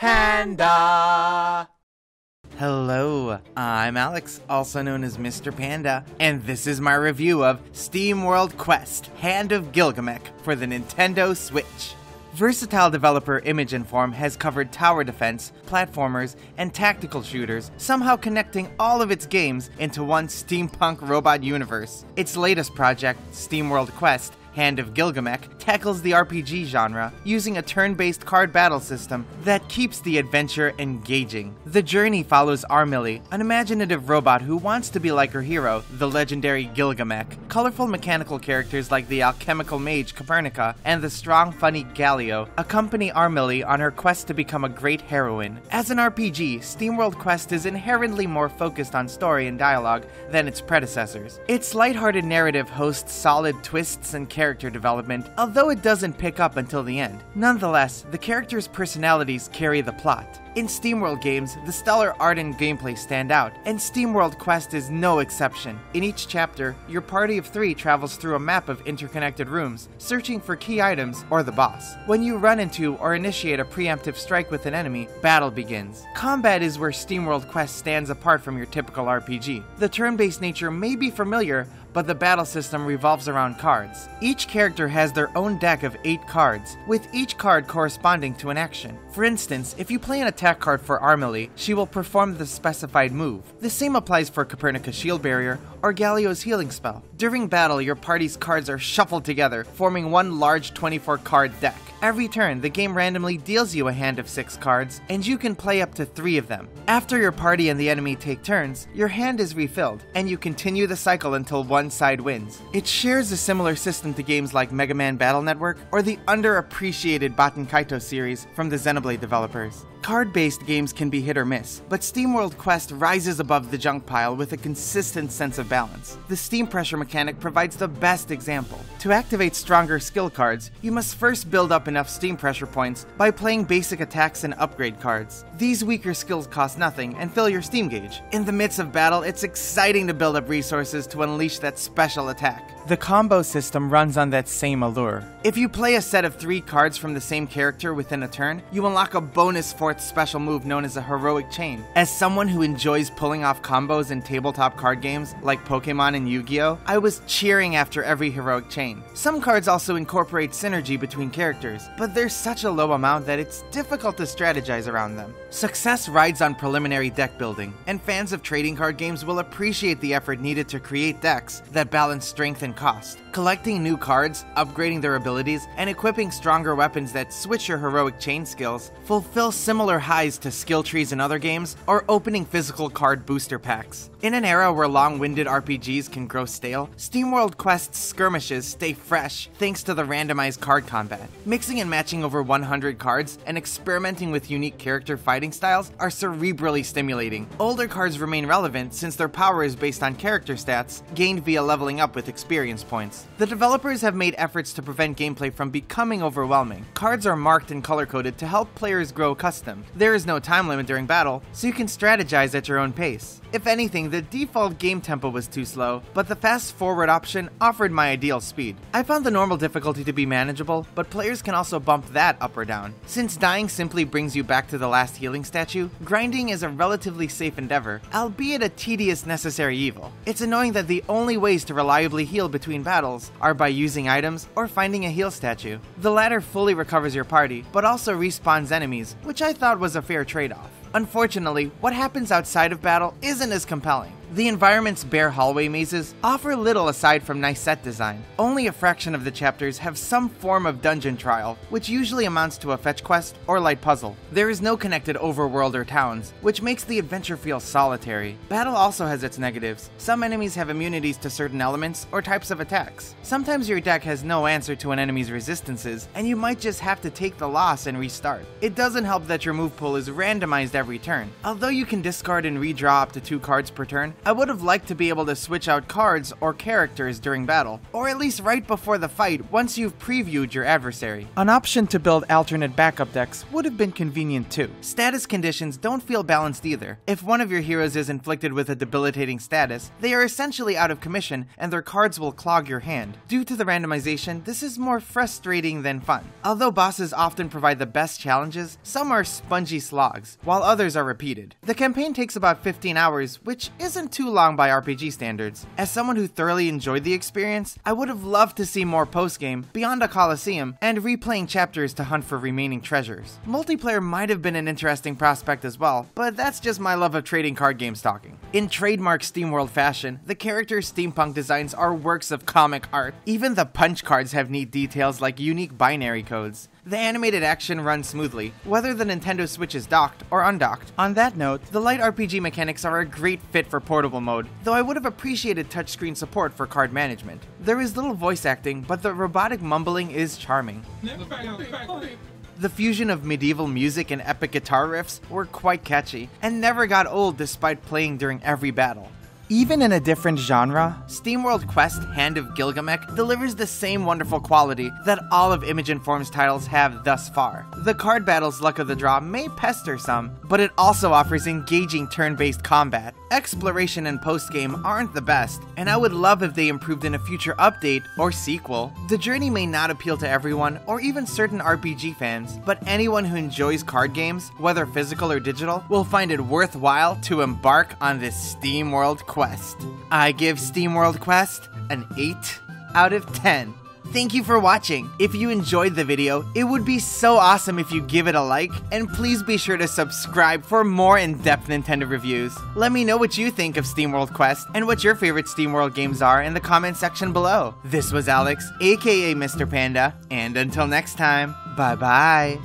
Panda. Hello, I'm Alex, also known as Mr. Panda, and this is my review of SteamWorld Quest Hand of Gilgamech for the Nintendo Switch. Versatile developer Image & Form has covered tower defense, platformers, and tactical shooters, somehow connecting all of its games into one steampunk robot universe. Its latest project, SteamWorld Quest, Hand of Gilgamech tackles the RPG genre using a turn based card battle system that keeps the adventure engaging. The journey follows Armilly, an imaginative robot who wants to be like her hero, the legendary Gilgamech. Colorful mechanical characters like the alchemical mage Copernica and the strong, funny Galleo accompany Armilly on her quest to become a great heroine. As an RPG, SteamWorld Quest is inherently more focused on story and dialogue than its predecessors. Its lighthearted narrative hosts solid twists and character character development, although it doesn't pick up until the end. Nonetheless, the characters' personalities carry the plot. In SteamWorld games, the stellar art and gameplay stand out, and SteamWorld Quest is no exception. In each chapter, your party of three travels through a map of interconnected rooms, searching for key items or the boss. When you run into or initiate a preemptive strike with an enemy, battle begins. Combat is where SteamWorld Quest stands apart from your typical RPG. The turn based nature may be familiar, but the battle system revolves around cards. Each character has their own deck of 8 cards, with each card corresponding to an action. For instance, if you play an attack card for Armilly, she will perform the specified move. The same applies for Copernica's Shield Barrier or Galleo's Healing Spell. During battle, your party's cards are shuffled together, forming one large 24 card deck. Every turn, the game randomly deals you a hand of 6 cards, and you can play up to 3 of them. After your party and the enemy take turns, your hand is refilled, and you continue the cycle until one side wins. It shares a similar system to games like Mega Man Battle Network or the underappreciated Baten Kaitos series from the Xenoblade developers. Card based games can be hit or miss, but SteamWorld Quest rises above the junk pile with a consistent sense of balance. The Steam Pressure mechanic provides the best example. To activate stronger skill cards, you must first build up enough Steam Pressure points by playing basic attacks and upgrade cards. These weaker skills cost nothing and fill your Steam gauge. In the midst of battle, it's exciting to build up resources to unleash that special attack. The combo system runs on that same allure. If you play a set of three cards from the same character within a turn, you unlock a bonus fourth special move known as a heroic chain. As someone who enjoys pulling off combos in tabletop card games like Pokemon and Yu Gi Oh!, I was cheering after every heroic chain. Some cards also incorporate synergy between characters, but there's such a low amount that it's difficult to strategize around them. Success rides on preliminary deck building, and fans of trading card games will appreciate the effort needed to create decks that balance strength and cost. Collecting new cards, upgrading their abilities, and equipping stronger weapons that switch your heroic chain skills fulfill similar highs to skill trees in other games or opening physical card booster packs. In an era where long winded RPGs can grow stale, SteamWorld Quest's skirmishes stay fresh thanks to the randomized card combat. Mixing and matching over 100 cards and experimenting with unique character fighting styles are cerebrally stimulating. Older cards remain relevant since their power is based on character stats gained via leveling up with experience points. The developers have made efforts to prevent gameplay from becoming overwhelming. Cards are marked and color coded to help players grow accustomed. There is no time limit during battle, so you can strategize at your own pace. If anything, the default game tempo was too slow, but the fast forward option offered my ideal speed. I found the normal difficulty to be manageable, but players can also bump that up or down. Since dying simply brings you back to the last healing statue, grinding is a relatively safe endeavor, albeit a tedious necessary evil. It's annoying that the only ways to reliably heal between battles are by using items or finding a heal statue. The latter fully recovers your party, but also respawns enemies, which I thought was a fair trade off. Unfortunately, what happens outside of battle isn't as compelling. The environment's bare hallway mazes offer little aside from nice set design. Only a fraction of the chapters have some form of dungeon trial, which usually amounts to a fetch quest or light puzzle. There is no connected overworld or towns, which makes the adventure feel solitary. Battle also has its negatives. Some enemies have immunities to certain elements or types of attacks. Sometimes your deck has no answer to an enemy's resistances, and you might just have to take the loss and restart. It doesn't help that your move pool is randomized every turn. Although you can discard and redraw up to two cards per turn, I would have liked to be able to switch out cards or characters during battle, or at least right before the fight once you've previewed your adversary. An option to build alternate backup decks would have been convenient too. Status conditions don't feel balanced either. If one of your heroes is inflicted with a debilitating status, they are essentially out of commission and their cards will clog your hand. Due to the randomization, this is more frustrating than fun. Although bosses often provide the best challenges, some are spongy slogs, while others are repeated. The campaign takes about 15 hours, which isn't too long by RPG standards. As someone who thoroughly enjoyed the experience, I would have loved to see more postgame, beyond a coliseum, and replaying chapters to hunt for remaining treasures. Multiplayer might have been an interesting prospect as well, but that's just my love of trading card games talking. In trademark SteamWorld fashion, the characters' steampunk designs are works of comic art. Even the punch cards have neat details like unique binary codes. The animated action runs smoothly, whether the Nintendo Switch is docked or undocked. On that note, the light RPG mechanics are a great fit for portable mode, though I would have appreciated touchscreen support for card management. There is little voice acting, but the robotic mumbling is charming. The fusion of medieval music and epic guitar riffs were quite catchy, and never got old despite playing during every battle. Even in a different genre, SteamWorld Quest Hand of Gilgamech delivers the same wonderful quality that all of Image & Form's titles have thus far. The card battle's luck of the draw may pester some, but it also offers engaging turn-based combat. Exploration and post-game aren't the best, and I would love if they improved in a future update or sequel. The journey may not appeal to everyone, or even certain RPG fans, but anyone who enjoys card games, whether physical or digital, will find it worthwhile to embark on this SteamWorld Quest Quest. I give SteamWorld Quest an 8 out of 10. Thank you for watching. If you enjoyed the video, it would be so awesome if you give it a like, and please be sure to subscribe for more in-depth Nintendo reviews. Let me know what you think of SteamWorld Quest and what your favorite SteamWorld games are in the comment section below. This was Alex, aka Mr. Panda, and until next time, bye bye.